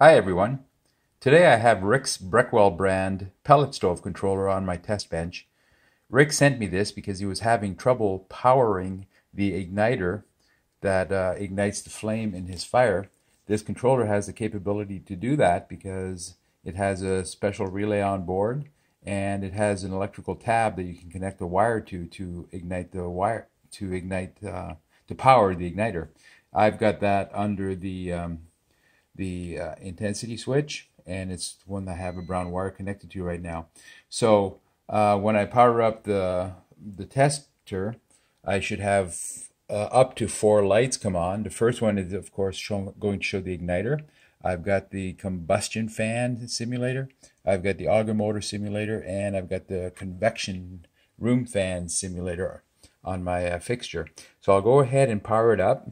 Hi everyone. Today I have Rick's Breckwell brand pellet stove controller on my test bench. Rick sent me this because he was having trouble powering the igniter that uh, ignites the flame in his fire. This controller has the capability to do that because it has a special relay on board and it has an electrical tab that you can connect a wire to to ignite the wire to ignite uh, to power the igniter. I've got that under the um, the uh, intensity switch and it's one that I have a brown wire connected to right now. So uh, when I power up the the tester, I should have uh, up to four lights come on. The first one is of course going to show the igniter. I've got the combustion fan simulator, I've got the auger motor simulator, and I've got the convection room fan simulator on my uh, fixture. So I'll go ahead and power it up.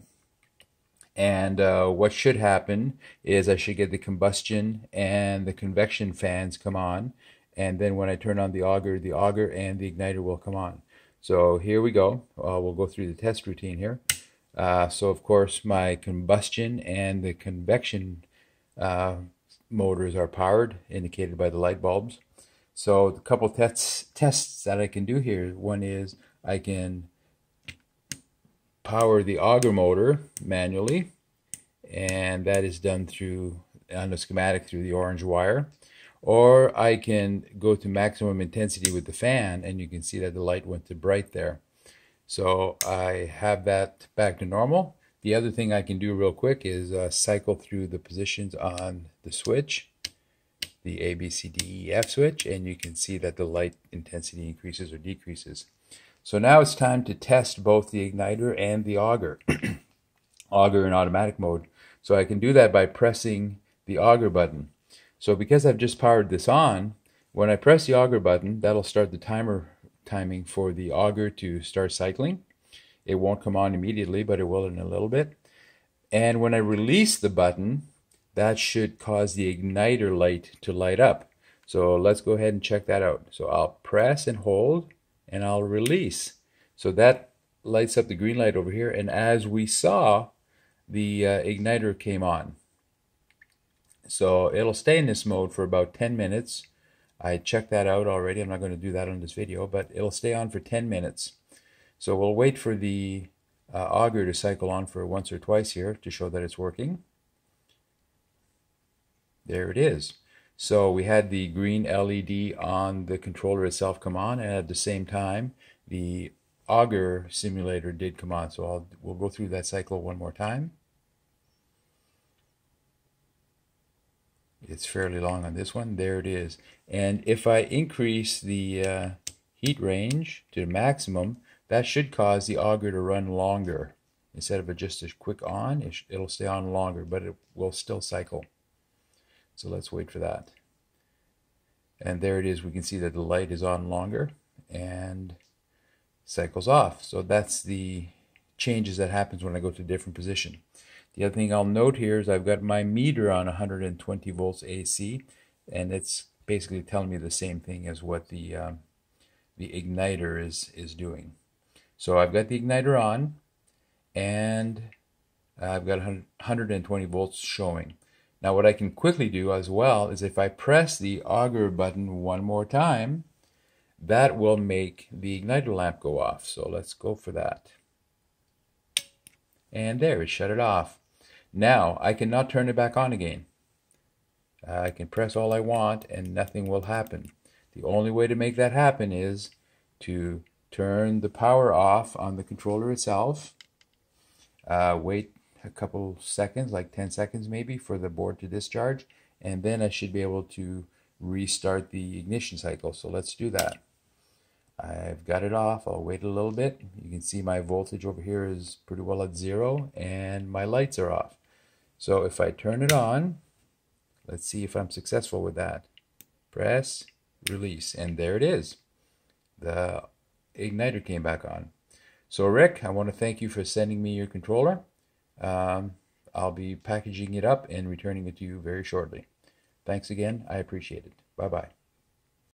And uh, what should happen is I should get the combustion and the convection fans come on. And then when I turn on the auger, the auger and the igniter will come on. So here we go. Uh, we'll go through the test routine here. Uh, so of course my combustion and the convection uh, motors are powered, indicated by the light bulbs. So a couple tests tests that I can do here. One is I can power the auger motor manually and that is done through on the schematic through the orange wire. Or I can go to maximum intensity with the fan and you can see that the light went to bright there. So I have that back to normal. The other thing I can do real quick is uh, cycle through the positions on the switch the A, B, C, D, E, F switch and you can see that the light intensity increases or decreases so now it's time to test both the igniter and the auger, auger in automatic mode. So I can do that by pressing the auger button. So because I've just powered this on, when I press the auger button, that'll start the timer timing for the auger to start cycling. It won't come on immediately, but it will in a little bit. And when I release the button, that should cause the igniter light to light up. So let's go ahead and check that out. So I'll press and hold and I'll release. So that lights up the green light over here. And as we saw, the uh, igniter came on. So it'll stay in this mode for about 10 minutes. I checked that out already. I'm not going to do that on this video, but it'll stay on for 10 minutes. So we'll wait for the uh, auger to cycle on for once or twice here to show that it's working. There it is. So we had the green LED on the controller itself come on, and at the same time, the auger simulator did come on. So I'll, we'll go through that cycle one more time. It's fairly long on this one. There it is. And if I increase the uh, heat range to the maximum, that should cause the auger to run longer. Instead of just a quick on, it'll stay on longer, but it will still cycle. So let's wait for that. And there it is. We can see that the light is on longer and cycles off. So that's the changes that happens when I go to a different position. The other thing I'll note here is I've got my meter on 120 volts AC and it's basically telling me the same thing as what the um, the igniter is is doing. So I've got the igniter on and I've got 120 volts showing. Now what I can quickly do as well is if I press the auger button one more time, that will make the igniter lamp go off. So let's go for that. And there, it shut it off. Now I cannot turn it back on again. I can press all I want and nothing will happen. The only way to make that happen is to turn the power off on the controller itself, uh, wait a couple seconds, like 10 seconds maybe, for the board to discharge. And then I should be able to restart the ignition cycle. So let's do that. I've got it off. I'll wait a little bit. You can see my voltage over here is pretty well at zero and my lights are off. So if I turn it on, let's see if I'm successful with that. Press, release, and there it is. The igniter came back on. So Rick, I want to thank you for sending me your controller. Um, I'll be packaging it up and returning it to you very shortly. Thanks again. I appreciate it. Bye bye.